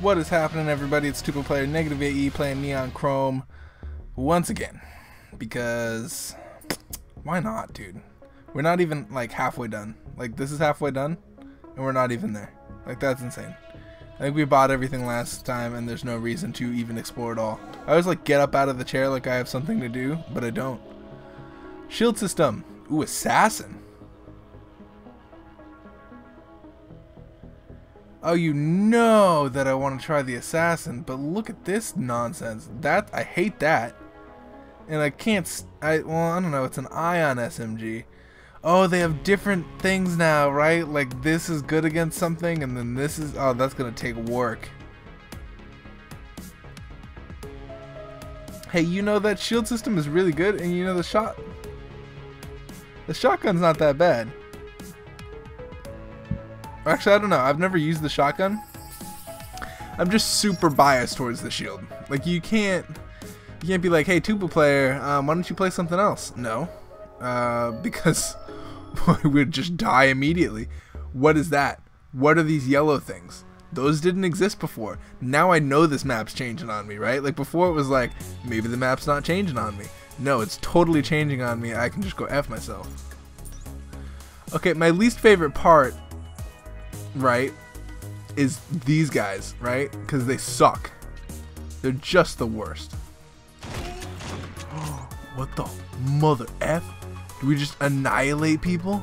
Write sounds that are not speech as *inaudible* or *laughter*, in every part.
What is happening, everybody? It's Tuba Player Negative AE playing Neon Chrome once again. Because why not, dude? We're not even like halfway done. Like this is halfway done, and we're not even there. Like that's insane. I think we bought everything last time, and there's no reason to even explore it all. I always like get up out of the chair like I have something to do, but I don't. Shield system. Ooh, assassin. Oh, you know that I want to try the assassin, but look at this nonsense. That I hate that, and I can't. I well, I don't know. It's an ion SMG. Oh, they have different things now, right? Like this is good against something, and then this is. Oh, that's gonna take work. Hey, you know that shield system is really good, and you know the shot. The shotgun's not that bad. Actually, I don't know. I've never used the shotgun. I'm just super biased towards the shield. Like you can't, you can't be like, hey, tuba player, um, why don't you play something else? No, uh, *laughs* because *laughs* we would just die immediately. What is that? What are these yellow things? Those didn't exist before. Now I know this map's changing on me, right? Like before it was like, maybe the map's not changing on me. No, it's totally changing on me. I can just go F myself. Okay, my least favorite part right, is these guys, right? Because they suck. They're just the worst. *gasps* what the mother F? Do we just annihilate people?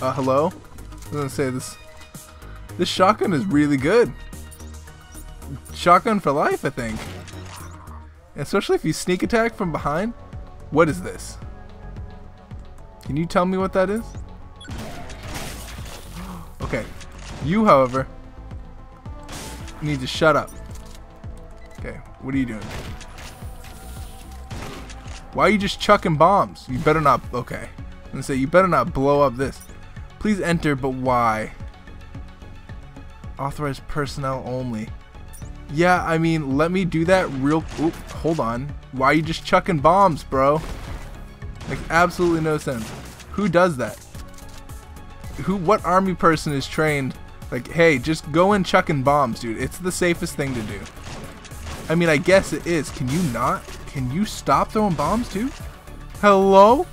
Uh, hello? I was gonna say this. This shotgun is really good. Shotgun for life, I think. Especially if you sneak attack from behind. What is this? Can you tell me what that is? *gasps* Okay. You, however, need to shut up. Okay, what are you doing? Why are you just chucking bombs? You better not... Okay. I'm gonna say, you better not blow up this. Please enter, but why? Authorized personnel only. Yeah, I mean, let me do that real... Oop, hold on. Why are you just chucking bombs, bro? Makes absolutely no sense. Who does that? Who? What army person is trained? Like, hey, just go in chucking bombs, dude. It's the safest thing to do. I mean, I guess it is. Can you not? Can you stop throwing bombs too? Hello?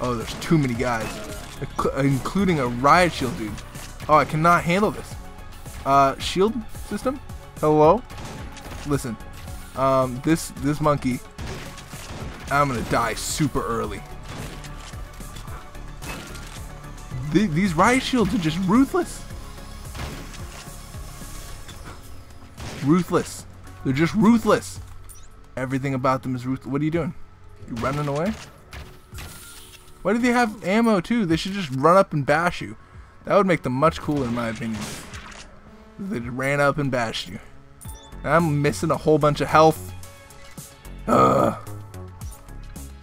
Oh, there's too many guys, including a riot shield dude. Oh, I cannot handle this. Uh, shield system? Hello? Listen, um, this this monkey, I'm gonna die super early. The, these riot shields are just ruthless. Ruthless. They're just ruthless. Everything about them is ruthless. What are you doing? You running away? Why do they have ammo too? They should just run up and bash you. That would make them much cooler in my opinion. They just ran up and bashed you. I'm missing a whole bunch of health. Ugh.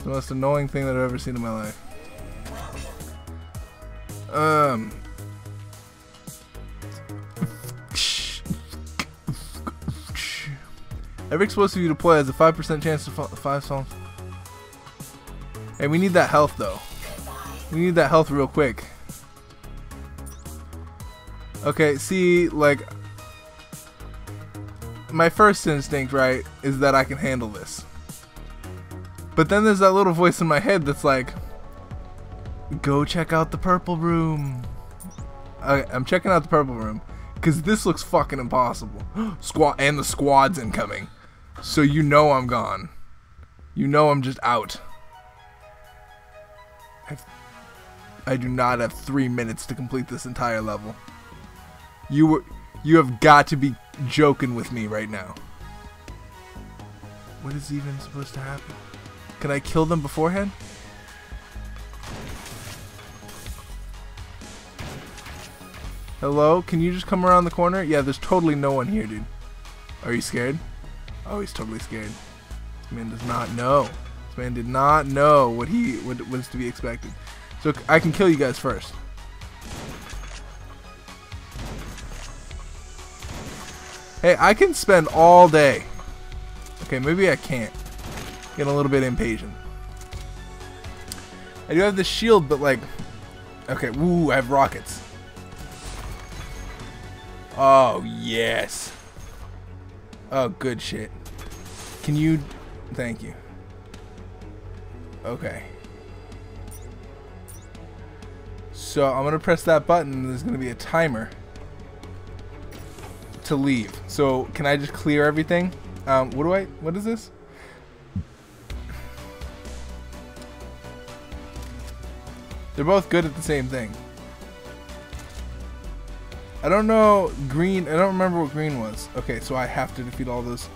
The most annoying thing that I've ever seen in my life. Um. Every explosive you deploy has a 5% chance to five songs. Hey, we need that health though. We need that health real quick. Okay, see, like, my first instinct, right, is that I can handle this. But then there's that little voice in my head that's like, Go check out the purple room. Okay, I'm checking out the purple room because this looks fucking impossible. *gasps* Squad and the squad's incoming, so you know I'm gone. You know I'm just out. I've, I do not have three minutes to complete this entire level. You were, you have got to be joking with me right now. What is even supposed to happen? Can I kill them beforehand? Hello? Can you just come around the corner? Yeah, there's totally no one here, dude. Are you scared? Oh, he's totally scared. This man does not know. This man did not know what he what was to be expected. So I can kill you guys first. Hey, I can spend all day. Okay, maybe I can't. Get a little bit impatient. I do have the shield, but like, Okay, woo, I have rockets. Oh, yes. Oh, good shit. Can you... Thank you. Okay. So I'm going to press that button. There's going to be a timer to leave. So can I just clear everything? Um, what do I... What is this? They're both good at the same thing. I don't know green. I don't remember what green was. Okay, so I have to defeat all those.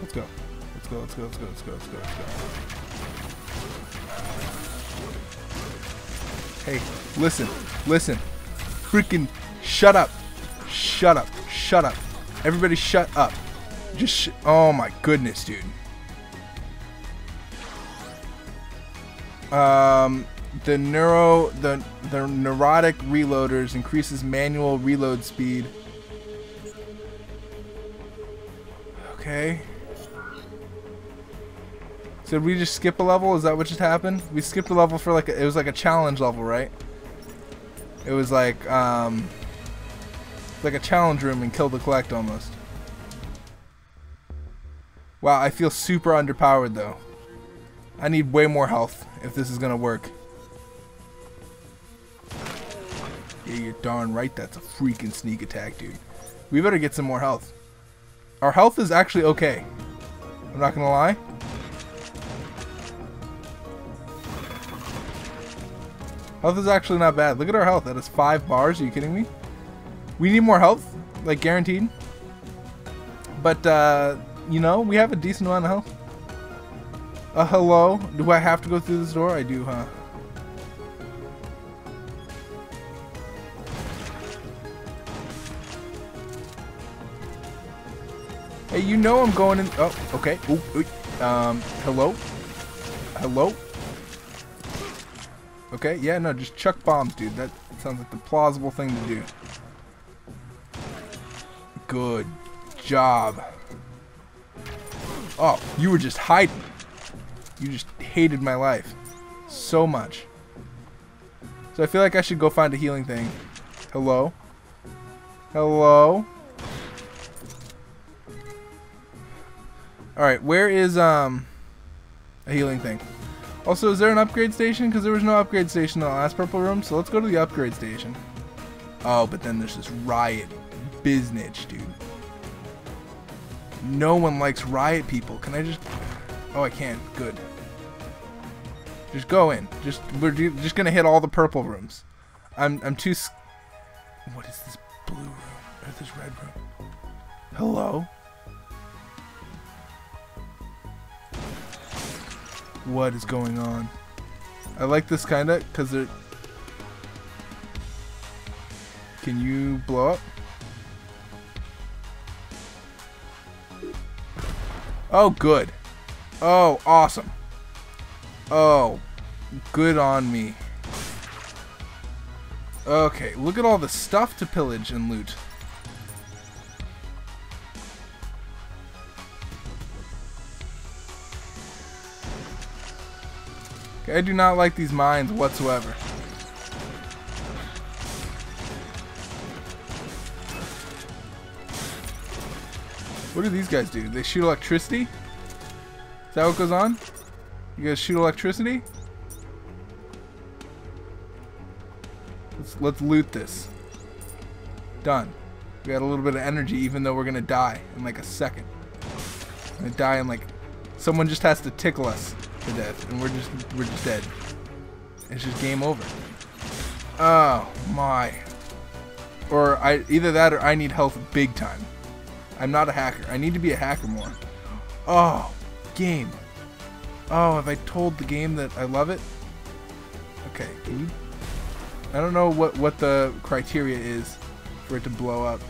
Let's go. Let's go. Let's go. Let's go. Let's go. Let's go. Let's go. Hey, listen, listen. Freaking shut up. Shut up. Shut up. Everybody shut up. Just sh Oh my goodness, dude. Um, the neuro the the neurotic reloaders increases manual reload speed. Okay. So we just skip a level? Is that what just happened? We skipped a level for like a, it was like a challenge level, right? It was like um like a challenge room and Kill the Collect almost. Wow, I feel super underpowered though. I need way more health if this is gonna work. Yeah, you're darn right that's a freaking sneak attack, dude. We better get some more health. Our health is actually okay. I'm not gonna lie. Health is actually not bad. Look at our health. That is five bars. Are you kidding me? We need more health, like guaranteed. But, uh, you know, we have a decent amount of health. Uh, hello? Do I have to go through this door? I do, huh? Hey, you know I'm going in. Oh, okay. Um, hello? Hello? Okay, yeah, no, just chuck bombs, dude. That sounds like the plausible thing to do. Good job. Oh, you were just hiding. You just hated my life so much. So I feel like I should go find a healing thing. Hello? Hello? Alright, where is um a healing thing? Also, is there an upgrade station? Because there was no upgrade station in the last purple room, so let's go to the upgrade station. Oh, but then there's this riot business, dude. No one likes riot people. Can I just... Oh, I can. Good. Just go in. Just we're just gonna hit all the purple rooms. I'm I'm too. What is this blue room or this red room? Hello. What is going on? I like this kind of because it. Can you blow up? Oh, good. Oh, awesome. Oh, good on me. Okay, look at all the stuff to pillage and loot. I do not like these mines whatsoever. What do these guys do? They shoot electricity? That what goes on? You guys shoot electricity? Let's, let's loot this. Done. We got a little bit of energy even though we're gonna die in like a second. We're gonna die in like someone just has to tickle us to death and we're just we're just dead. It's just game over. Oh my. Or I either that or I need health big time. I'm not a hacker. I need to be a hacker more. Oh, game. Oh, have I told the game that I love it? Okay, can you... I don't know what, what the criteria is for it to blow up.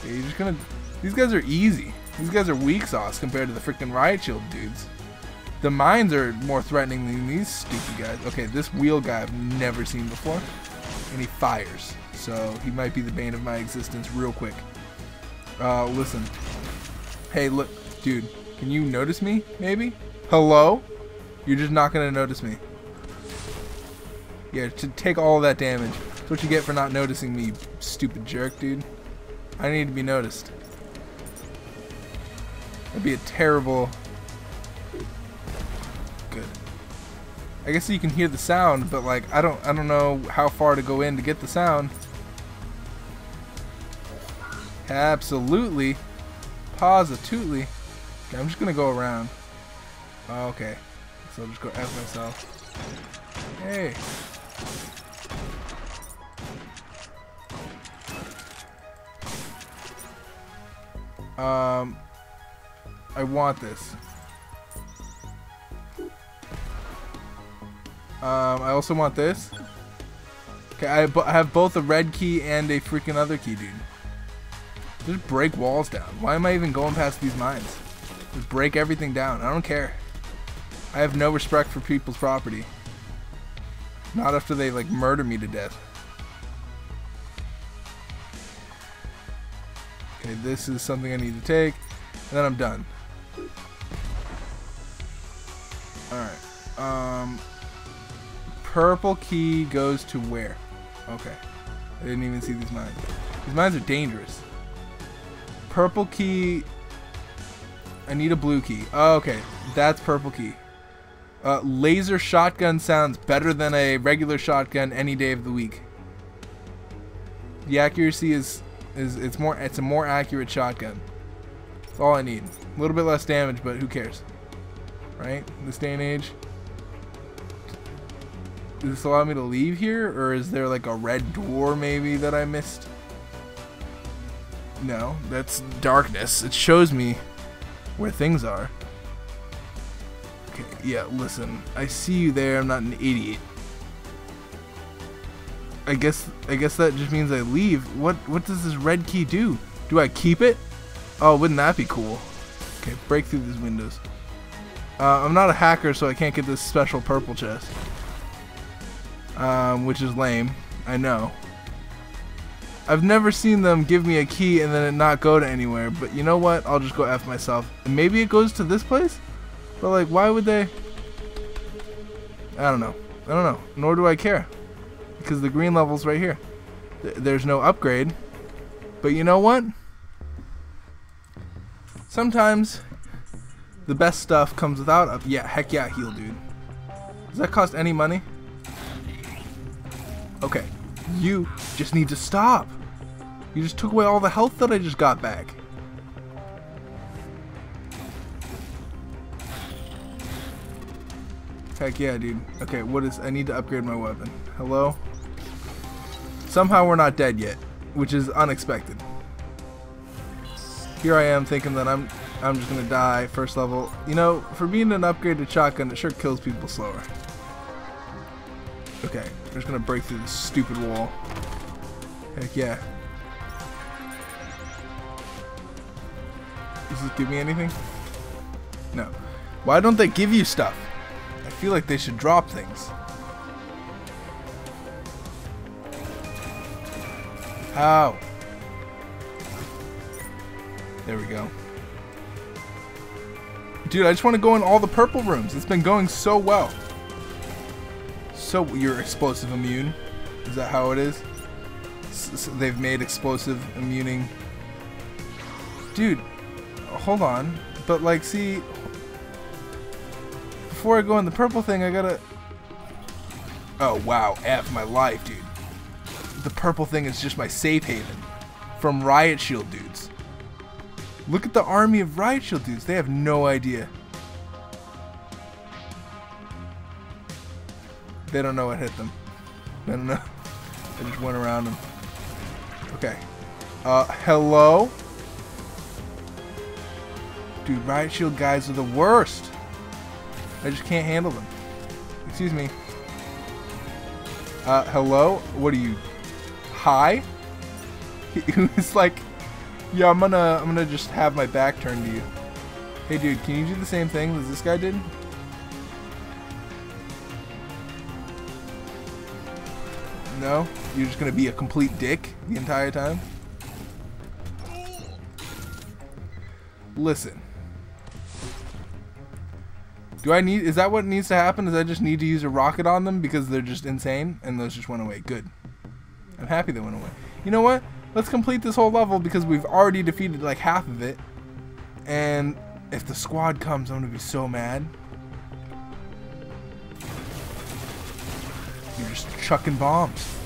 Okay, you're just gonna... These guys are easy. These guys are weak sauce compared to the freaking Riot Shield dudes. The mines are more threatening than these stupid guys. Okay, this wheel guy I've never seen before. And he fires. So he might be the bane of my existence real quick. Uh, listen. Hey, look, dude. Can you notice me, maybe? Hello? You're just not gonna notice me. Yeah, to take all that damage. That's what you get for not noticing me, stupid jerk, dude. I need to be noticed. That'd be a terrible... Good. I guess you can hear the sound, but like I don't I don't know how far to go in to get the sound. Absolutely. Positively. Okay, I'm just gonna go around. Oh, okay. So I'll just go F myself. Hey. Um, I want this. Um, I also want this. Okay, I, I have both a red key and a freaking other key, dude. Just break walls down. Why am I even going past these mines? Just break everything down. I don't care. I have no respect for people's property. Not after they, like, murder me to death. Okay, this is something I need to take. And then I'm done. Alright. Um, purple key goes to where? Okay. I didn't even see these mines. These mines are dangerous. Purple key. I need a blue key. Oh, okay. That's purple key. Uh, laser shotgun sounds better than a regular shotgun any day of the week. The accuracy is is it's more it's a more accurate shotgun. That's all I need. A little bit less damage, but who cares? Right? This day and age. Does this allow me to leave here? Or is there like a red door maybe that I missed? No, that's darkness. It shows me where things are. Okay, yeah, listen. I see you there. I'm not an idiot. I guess I guess that just means I leave. What what does this red key do? Do I keep it? Oh, wouldn't that be cool? Okay, break through these windows. Uh, I'm not a hacker, so I can't get this special purple chest. Um, which is lame. I know. I've never seen them give me a key and then it not go to anywhere, but you know what? I'll just go F myself. And maybe it goes to this place? But like, why would they? I don't know. I don't know. Nor do I care. Because the green level's right here. Th there's no upgrade. But you know what? Sometimes the best stuff comes without up. Yeah, heck yeah, heal, dude. Does that cost any money? Okay. You just need to stop. You just took away all the health that I just got back. Heck yeah, dude. Okay, what is... I need to upgrade my weapon. Hello? Somehow we're not dead yet, which is unexpected. Here I am thinking that I'm I'm just gonna die first level. You know, for being an upgraded shotgun, it sure kills people slower. Okay, I'm just gonna break through this stupid wall. Heck yeah. This give me anything? No. Why don't they give you stuff? I feel like they should drop things. How? There we go. Dude, I just want to go in all the purple rooms. It's been going so well. So, you're explosive immune? Is that how it is? They've made explosive immuning. Dude, hold on. But like, see, before I go in the purple thing, I gotta. Oh wow, F my life, dude. The purple thing is just my safe haven from Riot Shield dudes. Look at the army of Riot Shield dudes. They have no idea. They don't know what hit them. They don't know. *laughs* They just went around them. Okay. Uh, hello? Dude, Riot Shield guys are the worst. I just can't handle them. Excuse me. Uh, hello? What are you? Hi? *laughs* It's like, yeah, I'm gonna, I'm gonna just have my back turned to you. Hey, dude, can you do the same thing as this guy did? No? You're just gonna be a complete dick the entire time? Listen. Do I need, is that what needs to happen? Is I just need to use a rocket on them because they're just insane? And those just went away. Good. I'm happy they went away. You know what? Let's complete this whole level because we've already defeated like half of it. And if the squad comes, I'm to be so mad. You're just chucking bombs.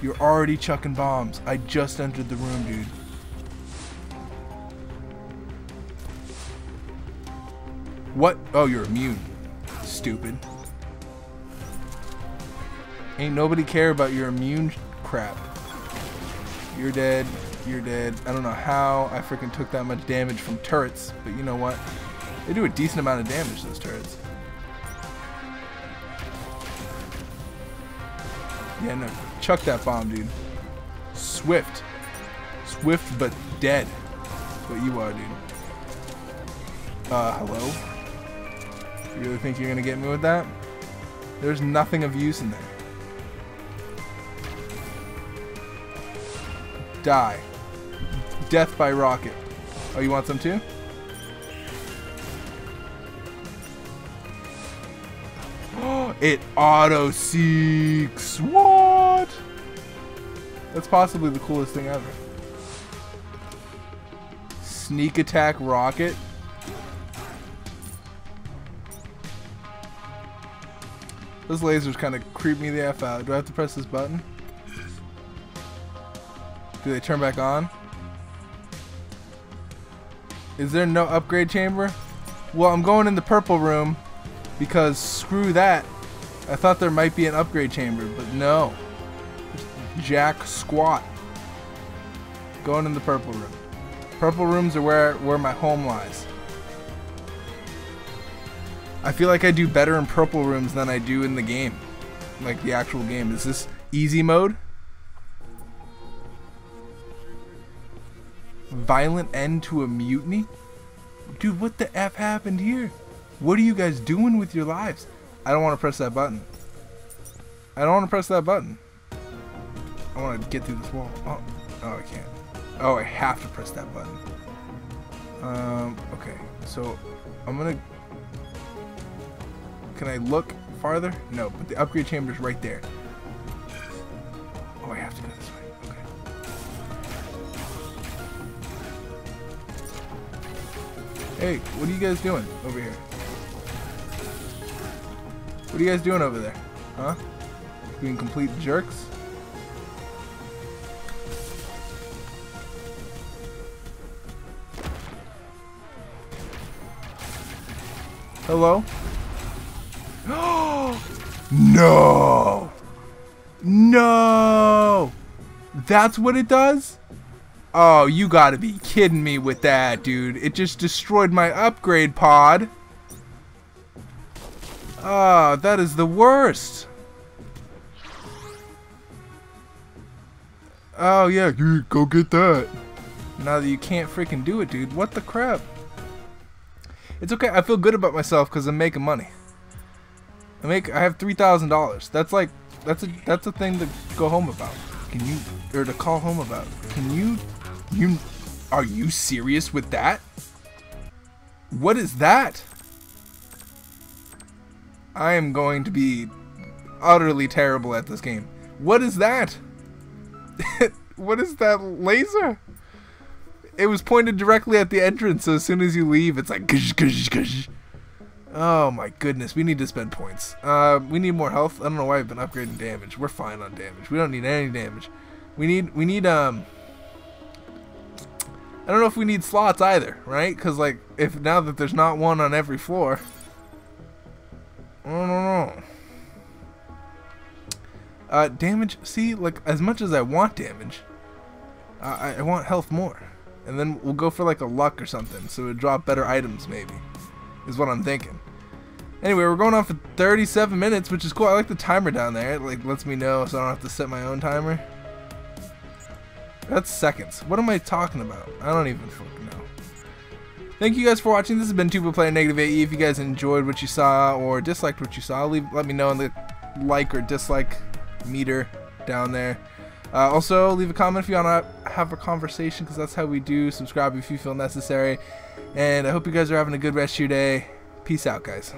You're already chucking bombs. I just entered the room, dude. What? Oh, you're immune. Stupid. Ain't nobody care about your immune crap. You're dead. You're dead. I don't know how I freaking took that much damage from turrets, but you know what? They do a decent amount of damage, those turrets. Yeah, no. Chuck that bomb, dude. Swift. Swift but dead. What you are, dude. Uh, hello? You really think you're gonna get me with that? There's nothing of use in there. Die. Death by rocket. Oh, you want some too? *gasps* it auto seeks. What? That's possibly the coolest thing ever. Sneak attack rocket. Those lasers kind of creep me the F out. Do I have to press this button? Do they turn back on? Is there no upgrade chamber? Well, I'm going in the purple room because screw that. I thought there might be an upgrade chamber, but no. Jack squat. Going in the purple room. Purple rooms are where, where my home lies. I feel like I do better in purple rooms than I do in the game. Like the actual game. Is this easy mode? Violent end to a mutiny? Dude, what the F happened here? What are you guys doing with your lives? I don't want to press that button. I don't want to press that button. I want to get through this wall. Oh, oh, I can't. Oh, I have to press that button. Um, okay. So, I'm going to can I look farther? No, but the upgrade chamber is right there. Oh, I have to go this way. Okay. Hey, what are you guys doing over here? What are you guys doing over there? Huh? Being complete jerks? Hello? No! No! That's what it does? Oh, you gotta be kidding me with that, dude. It just destroyed my upgrade pod. Oh, that is the worst. Oh, yeah, go get that. Now that you can't freaking do it, dude. What the crap? It's okay. I feel good about myself because I'm making money. I make I have three thousand dollars. That's like that's a that's a thing to go home about. Can you or to call home about? Can you you are you serious with that? What is that? I am going to be utterly terrible at this game. What is that? *laughs* what is that laser? It was pointed directly at the entrance, so as soon as you leave, it's like gush, gush, gush. Oh my goodness, we need to spend points. Uh, we need more health. I don't know why I've been upgrading damage. We're fine on damage. We don't need any damage. We need, we need, um... I don't know if we need slots either, right? Because, like, if now that there's not one on every floor... I don't know. Uh, damage, see, like, as much as I want damage, uh, I, I want health more. And then we'll go for, like, a luck or something, so it drop better items, maybe is what I'm thinking. Anyway, we're going on for 37 minutes, which is cool. I like the timer down there. It like lets me know so I don't have to set my own timer. That's seconds. What am I talking about? I don't even fucking know. Thank you guys for watching. This has been Tuba Player Negative AE. If you guys enjoyed what you saw or disliked what you saw, leave let me know in the like or dislike meter down there. Uh, also, leave a comment if you want to have a conversation because that's how we do. Subscribe if you feel necessary. And I hope you guys are having a good rest of your day. Peace out, guys.